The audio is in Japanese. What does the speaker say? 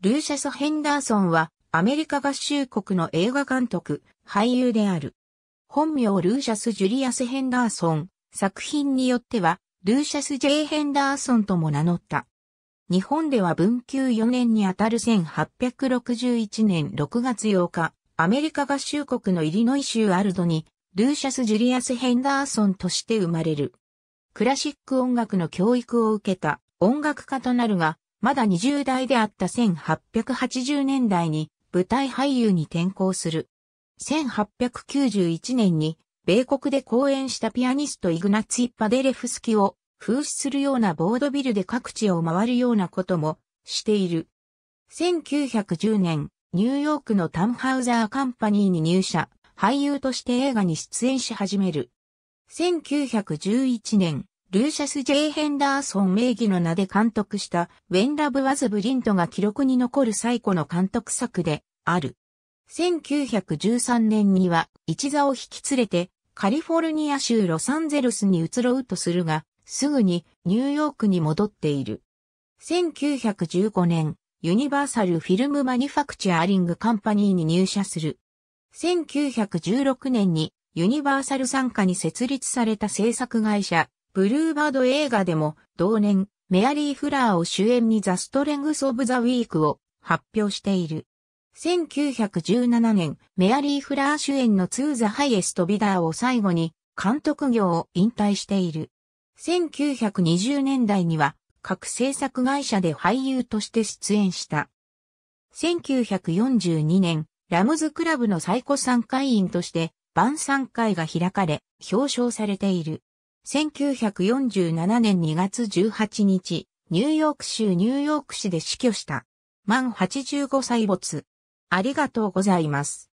ルーシャス・ヘンダーソンはアメリカ合衆国の映画監督、俳優である。本名ルーシャス・ジュリアス・ヘンダーソン。作品によっては、ルーシャス・ジェイ・ヘンダーソンとも名乗った。日本では文久4年にあたる1861年6月8日、アメリカ合衆国のイリノイ州アルドに、ルーシャス・ジュリアス・ヘンダーソンとして生まれる。クラシック音楽の教育を受けた音楽家となるが、まだ20代であった1880年代に舞台俳優に転向する。1891年に米国で公演したピアニストイグナツィ・パデレフスキを風刺するようなボードビルで各地を回るようなこともしている。1910年、ニューヨークのタンハウザーカンパニーに入社、俳優として映画に出演し始める。1911年、ルーシャス・ジェイ・ヘンダーソン名義の名で監督したウェン・ラブ・ワズ・ブリントが記録に残る最古の監督作である。1913年には一座を引き連れてカリフォルニア州ロサンゼルスに移ろうとするが、すぐにニューヨークに戻っている。1915年、ユニバーサル・フィルム・マニファクチャーリング・カンパニーに入社する。1916年にユニバーサル参加に設立された制作会社、ブルーバード映画でも同年、メアリー・フラーを主演にザ・ストレングス・オブ・ザ・ウィークを発表している。1917年、メアリー・フラー主演の To the Highest Bidder を最後に監督業を引退している。1920年代には各制作会社で俳優として出演した。1942年、ラムズクラブの最古参会員として晩餐会が開かれ、表彰されている。1947年2月18日、ニューヨーク州ニューヨーク市で死去した。満85歳没。ありがとうございます。